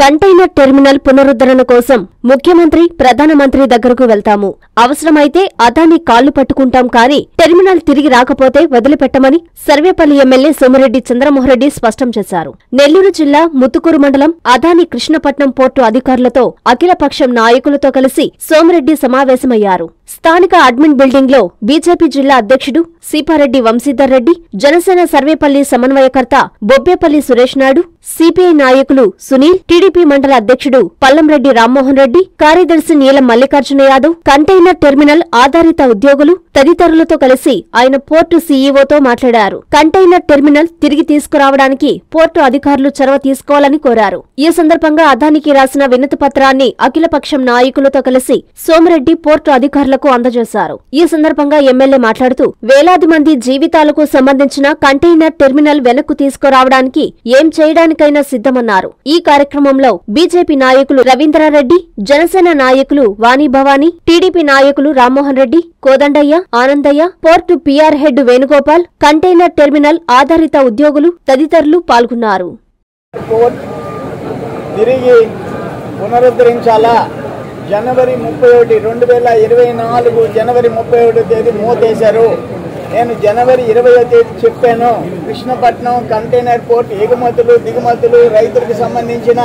Container terminal పునరుద్ధరణ కోసం ముఖ్యమంత్రి ప్రధానమంత్రి దగ్గరకు వెళ్తాము. అవసరమైతే అదాని కాళ్ళు పట్టుకుంటాం కానీ టెర్మినల్ తిరిగి రాకపోతే వదిలిపెట్టమని సర్వేపల్లి ఎమ్మెల్యే సోమిరెడ్డి చంద్రమోహన్రెడ్డి స్పష్టం చేశారు. నెల్లూరు జిల్లా ముత్తుకూరు మండలం అదాని కృష్ణపట్నం పోర్టు అధికారులతో అఖిలపక్షం నాయకులతో కలిసి సోమిరెడ్డి సమావేశమయ్యారు. స్థానిక అడ్మిన్ బిల్డింగ్లో బీజేపీ జిల్లా అధ్యక్షుడు సీపారెడ్డి వంశీధర్ రెడ్డి జనసేన సర్వేపల్లి సమన్వయకర్త బొబ్బేపల్లి సురేష్ నాయుడు సిపిఐ నాయకులు సునీల్ టీడీపీ మండల అధ్యక్షుడు పల్లంరెడ్డి రామ్మోహన్ రెడ్డి కార్యదర్శి నీలం మల్లికార్జున యాదవ్ కంటైనర్ టెర్మినల్ ఆధారిత ఉద్యోగులు తదితరులతో కలిసి ఆయన పోర్టు సీఈఓతో మాట్లాడారు. కంటైనర్ టెర్మినల్ తిరిగి తీసుకురావడానికి పోర్టు అధికారులు చొరవ తీసుకోవాలని కోరారు. ఈ సందర్భంగా అదానికి రాసిన వినతి పత్రాన్ని అఖిలపక్షం నాయకులతో కలిసి సోమిరెడ్డి పోర్టు అధికారులకు అందజేశారు. ఈ సందర్భంగా ఎమ్మెల్యే మాట్లాడుతూ వేలాది మంది జీవితాలకు సంబంధించిన కంటైనర్ టెర్మినల్ వెనక్కు తీసుకురావడానికి ఏం చేయడానికి చేయడానికైనా సిద్ధమన్నారు. ఈ కార్యక్రమంలో బీజేపీ నాయకులు రవీంద్రారెడ్డి జనసేన నాయకులు వాణి టీడీపీ నాయకులు Rammohan Reddy Kodandaiah Anandaiah port PR head Venugopal container terminal ఆధారిత ఉద్యోగులు తదితరులు పాల్గొన్నారు. తిరిగి పునరుద్ధరించాలా? జనవరి ముప్పై ఒకటి రెండు వేల ఇరవై నాలుగు జనవరి ముప్పై ఒకటి తేదీ మూతేశారు. నేను జనవరి ఇరవయో తేదీ చెప్పాను. కృష్ణపట్నం కంటైనర్ పోర్ట్ ఎగుమతులు దిగుమతులు రైతులకు సంబంధించిన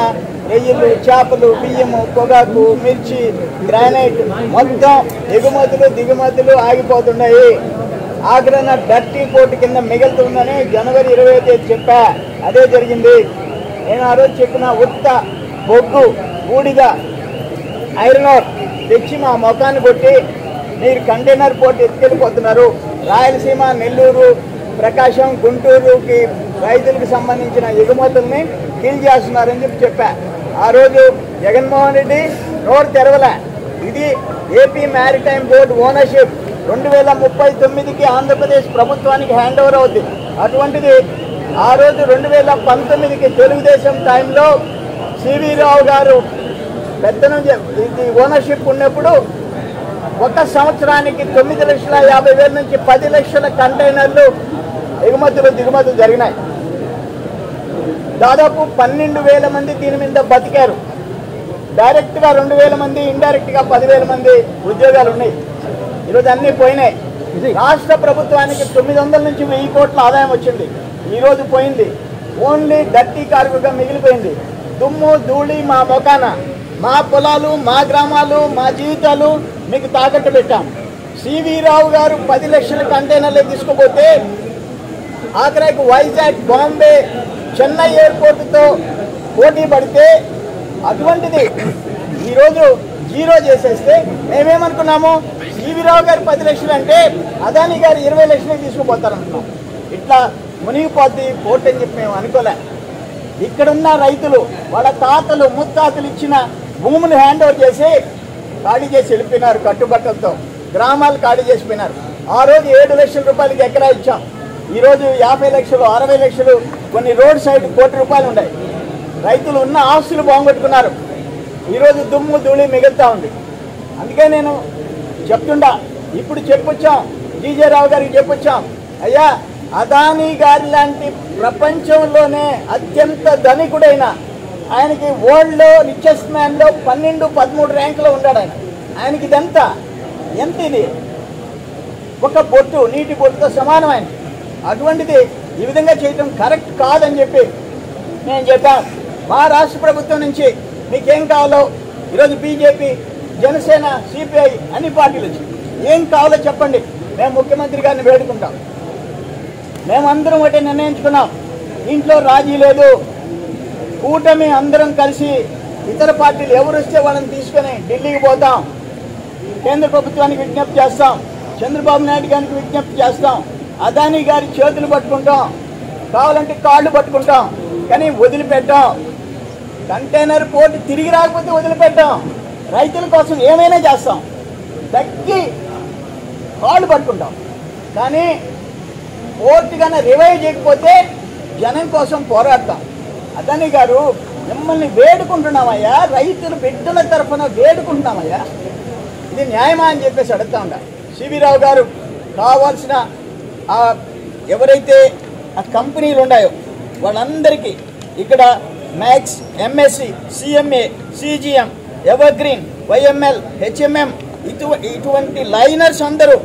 రొయ్యలు చేపలు బియ్యము పొగాకు మిర్చి గ్రానైట్ మొత్తం ఎగుమతులు దిగుమతులు ఆగిపోతున్నాయి. ఆగ్రహ డర్టీ పోర్టు కింద మిగులుతుందని జనవరి ఇరవై తేదీ చెప్పా. అదే జరిగింది. నేను ఆ రోజు చెప్పిన ఉత్త బొగ్గు బూడిద ఐరన్ ఓర్ తెచ్చి మా ముఖాన్ని కొట్టి మీరు కంటైనర్ పోర్ట్ ఎత్తుకెళ్ళిపోతున్నారు. రాయలసీమ నెల్లూరు ప్రకాశం గుంటూరుకి రైతులకు సంబంధించిన ఎగుమతుల్ని కీల్ చేస్తున్నారని చెప్పి చెప్పా. ఆ రోజు జగన్మోహన్ రెడ్డి నోరు తెరవలే. ఇది ఏపీ మ్యారిటైమ్ బోర్డు ఓనర్షిప్. రెండు వేల ముప్పై తొమ్మిదికి ఆంధ్రప్రదేశ్ ప్రభుత్వానికి హ్యాండ్ ఓవర్ అవుతుంది అటువంటిది ఆ రోజు రెండు వేల పంతొమ్మిదికి తెలుగుదేశం టైంలో సివి రావు గారు పెద్దనం ఇది ఓనర్షిప్ ఉన్నప్పుడు ఒక సంవత్సరానికి తొమ్మిది లక్షల యాభై వేల నుంచి పది లక్షల కంటైనర్లు ఎగుమతులు దిగుమతులు జరిగినాయి. దాదాపు పన్నెండు వేల మంది దీని మీద బతికారు. డైరెక్ట్గా రెండు వేల మంది ఇండైరెక్ట్గా పదివేల మంది ఉద్యోగాలు ఉన్నాయి. ఈరోజు అన్ని పోయినాయి. రాష్ట్ర ప్రభుత్వానికి తొమ్మిది వందల నుంచి వెయ్యి కోట్ల ఆదాయం వచ్చింది. ఈ రోజు పోయింది. ఓన్లీ డర్టీ కార్మికుగా మిగిలిపోయింది. దుమ్ము ధూళి మా మొకాన మా పొలాలు మా గ్రామాలు మా జీవితాలు మీకు తాకట్టు పెట్టాం. సివి రావు గారు పది లక్షల కంటైనర్లు తీసుకుపోతే ఆఖరికి వైజాగ్ బాంబే చెన్నై ఎయిర్పోర్టుతో పోటీ పడితే అటువంటిది ఈరోజు జీరో చేసేస్తే మేమేమనుకున్నాము? రావు గారు పది లక్షలు అంటే అదాని గారు ఇరవై లక్షలు తీసుకుపోతారనుకున్నాం ఇట్లా మునిగిపోద్ది పోటీ అని చెప్పి మేము అనుకోలే. ఇక్కడున్న రైతులు వాళ్ళ తాతలు ముత్తాతలు ఇచ్చిన భూమిని హ్యాండ్ ఓవర్ చేసి ఖాళీ చేసి వెళ్ళిపోయినారు కట్టుబట్టలతో. గ్రామాలు ఖాళీ చేసిపోయినారు ఆ రోజు ఏడు లక్షల రూపాయలకి ఎకరా ఇచ్చాం. ఈరోజు యాభై లక్షలు అరవై లక్షలు కొన్ని రోడ్ సైడ్ కోటి రూపాయలు ఉన్నాయి. రైతులు ఉన్న ఆస్తులు బాగుపెట్టుకున్నారు. ఈరోజు దుమ్ము ధూళి మిగులుతా ఉంది. అందుకే నేను చెప్తుండా. ఇప్పుడు చెప్పొచ్చాం. జీజే రావు గారికి చెప్పొచ్చాం. అయ్యా అదానీ గారి లాంటి ప్రపంచంలోనే అత్యంత ధనికుడైన ఆయనకి వరల్డ్లో రిచెస్ట్ మ్యాన్లో పన్నెండు పదమూడు ర్యాంకులో ఉన్నాడు ఆయన. ఆయనకి ఇదంతా ఎంత ఇది? ఒక బొట్టు నీటి బొట్టుతో సమానమైన అటువంటిది ఈ విధంగా చేయటం కరెక్ట్ కాదని చెప్పి నేను చెప్పాను. మా రాష్ట్ర ప్రభుత్వం నుంచి మీకేం కావాలో ఈరోజు బీజేపీ జనసేన సిపిఐ అన్ని పార్టీలు వచ్చి ఏం కావాలో చెప్పండి. మేము ముఖ్యమంత్రి గారిని వేడుకుంటాం. మేమందరం ఒకటి నిర్ణయించుకున్నాం. ఇంట్లో రాజీ లేదు. కూటమి అందరం కలిసి ఇతర పార్టీలు ఎవరు వస్తే వాళ్ళని తీసుకొని ఢిల్లీకి పోతాం. కేంద్ర ప్రభుత్వానికి విజ్ఞప్తి చేస్తాం. చంద్రబాబు నాయుడు గారికి విజ్ఞప్తి చేస్తాం. అదానీ గారి చేతులు పట్టుకుంటాం. కావాలంటే కాళ్ళు పట్టుకుంటాం. కానీ వదిలిపెట్టాం. కంటైనర్ పోర్టు తిరిగి రాకపోతే వదిలిపెట్టాం. రైతుల కోసం ఏమైనా చేస్తాం. తగ్గి కాళ్ళు పట్టుకుంటాం. కానీ పోర్టు కన్నా రివైవ్ చేయకపోతే జనం కోసం పోరాడతాం. అదని గారు మిమ్మల్ని వేడుకుంటున్నామయ్యా రైతుల బిడ్డల తరఫున వేడుకుంటున్నామయ్యా. ఇది న్యాయమా అని చెప్పేసి అడుగుతా ఉండ సివిరావు గారు కావాల్సిన ఆ ఎవరైతే ఆ కంపెనీలు ఉన్నాయో వాళ్ళందరికీ ఇక్కడ Maersk MSC CMA CGM Evergreen YML HMM ఇటు ఇటువంటి లైనర్స్ అందరూ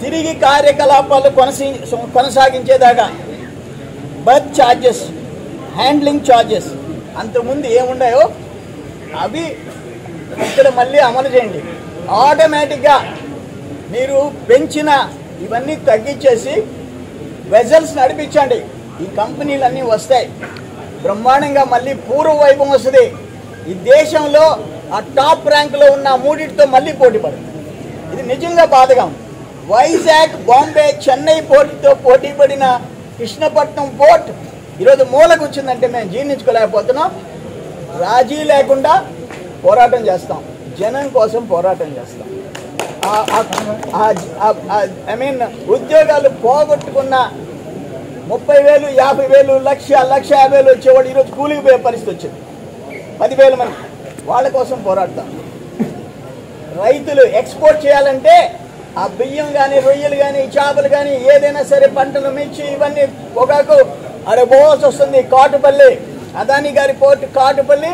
తిరిగి కార్యకలాపాలు కొనసాగించేదాకా బస్ ఛార్జెస్ హ్యాండ్లింగ్ ఛార్జెస్ అంతకుముందు ఏమున్నాయో అవి ఇక్కడ మళ్ళీ అమలు చేయండి. ఆటోమేటిక్గా మీరు పెంచిన ఇవన్నీ తగ్గించేసి వెజల్స్ నడిపించండి. ఈ కంపెనీలన్నీ వస్తాయి. బ్రహ్మాండంగా మళ్ళీ పూర్వ వైభవం వస్తుంది. ఈ దేశంలో ఆ టాప్ ర్యాంకులో ఉన్న మూడింటితో మళ్ళీ పోటీ పడుతుంది ఇది నిజంగా బాధగా ఉంది. వైజాగ్ బాంబే చెన్నై పోటీతో పోటీ పడిన కృష్ణపట్నం పోర్ట్ ఈరోజు మూలకు వచ్చిందంటే మేము జీర్ణించుకోలేకపోతున్నాం. రాజీ లేకుండా పోరాటం చేస్తాం. జనం కోసం పోరాటం చేస్తాం. ఐ మీన్ ఉద్యోగాలు పోగొట్టుకున్న ముప్పై వేలు యాభై వేలు లక్ష లక్ష యాభై వేలు వచ్చేవాడు ఈరోజు కూలికి పోయే పరిస్థితి వచ్చింది. పదివేలు మంది వాళ్ళ కోసం పోరాడతాం. రైతులు ఎక్స్పోర్ట్ చేయాలంటే ఆ బియ్యం కానీ రొయ్యలు కానీ చేపలు కానీ ఏదైనా సరే పంటలు మిర్చి ఇవన్నీ పొగాకు అక్కడ పోవాల్సి వస్తుంది కాటుపల్లి. అదాని గారి పోర్టు కాటుపల్లి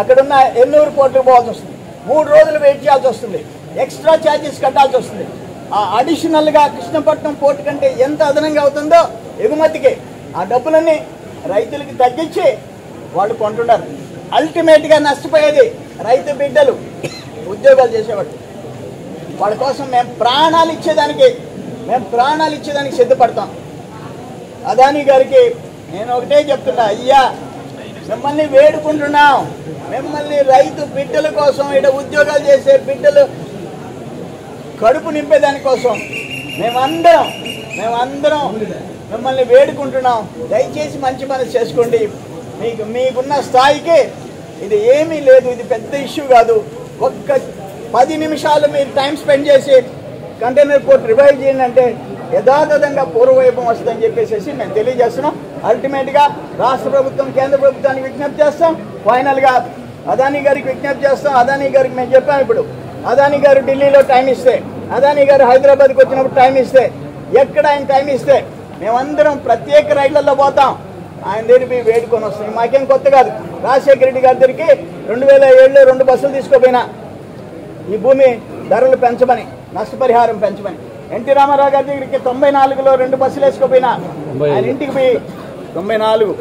అక్కడున్న ఎన్నూరు పోర్టుకు పోవాల్సి వస్తుంది. మూడు రోజులు వెయిట్ చేయాల్సి వస్తుంది. ఎక్స్ట్రా ఛార్జెస్ కట్టాల్సి వస్తుంది. ఆ అడిషనల్గా కృష్ణపట్నం పోర్టు కంటే ఎంత అదనంగా అవుతుందో ఎగుమతికి ఆ డబ్బులన్నీ రైతులకి తగ్గించి వాళ్ళు కొంటున్నారు. అల్టిమేట్గా నష్టపోయేది రైతు బిడ్డలు ఉద్యోగాలు చేసేవాళ్ళు. వాళ్ళ కోసం మేము ప్రాణాలు ఇచ్చేదానికి మేము ప్రాణాలు ఇచ్చేదానికి సిద్ధపడతాం. అదాని గారికి నేను ఒకటే చెప్తున్నా అయ్యా మిమ్మల్ని వేడుకుంటున్నాం. మిమ్మల్ని రైతు బిడ్డల కోసం ఇక్కడ ఉద్యోగాలు చేసే బిడ్డలు కడుపు నింపేదానికోసం మేమందరం మేమందరం మిమ్మల్ని వేడుకుంటున్నాం. దయచేసి మంచి మనసు చేసుకోండి. మీకు మీకున్న స్థాయికి ఇది ఏమీ లేదు ఇది పెద్ద ఇష్యూ కాదు. ఒక్క పది నిమిషాలు మీరు టైం స్పెండ్ చేసి కంటైనర్ పోర్ట్ రివైవ్ చేయండి అంటే యథాతథంగా పూర్వవైభవం వస్తుందని చెప్పేసి మేము తెలియజేస్తున్నాం. అల్టిమేట్గా రాష్ట్ర ప్రభుత్వం కేంద్ర ప్రభుత్వానికి విజ్ఞప్తి చేస్తాం. ఫైనల్గా అదానీ గారికి విజ్ఞప్తి చేస్తాం. అదానీ గారికి మేము చెప్పాం ఇప్పుడు. అదానీ గారు ఢిల్లీలో టైం ఇస్తే అదానీ గారు హైదరాబాద్కి వచ్చినప్పుడు టైం ఇస్తే ఎక్కడ ఆయన టైం ఇస్తే మేమందరం ప్రత్యేక రైళ్ళలో పోతాం. ఆయన దగ్గర వేడుకొని వస్తుంది మాకేం కొత్త కాదు. రాజశేఖర రెడ్డి గారి దగ్గరికి రెండు వేల ఏడులో రెండు బస్సులు తీసుకోపోయినా. ఈ భూమి ధరలు పెంచమని నష్టపరిహారం పెంచమని. ఎన్టీ రామారావు గారి దగ్గరికి తొంభై నాలుగులో రెండు బస్సులు వేసుకుపోయినా. ఆయన ఇంటికి పోయి తొంభై నాలుగు.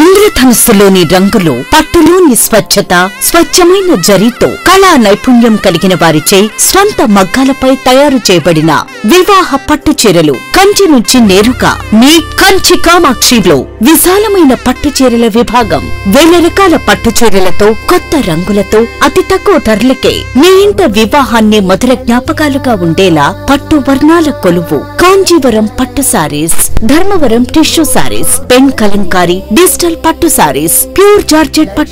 ఇంద్రధనుస్సులోని రంగులు రంగులు నిస్వచ్ఛత స్వచ్ఛమైన జరీతో కళా నైపుణ్యం కలిగిన వారిచే స్వంత మగ్గాలపై తయారు చేయబడిన వివాహ పట్టు చీరలు కంచి నుంచి నేరుగా మీ కంచి కామాక్షిలో విశాలమైన పట్టు చీరల విభాగం. వేల రకాల పట్టు చీరలతో కొత్త రంగులతో అతి తక్కువ ధరలకే మీ ఇంట వివాహాన్ని మధుర జ్ఞాపకాలుగా ఉండేలా పట్టు వర్ణాల కొలువు. కాంజీవరం పట్టు saris Dharmavaram tissue saris pen kalamkari digital పట్టు సారీస్ ప్యూర్ జార్జెట్ పట్టు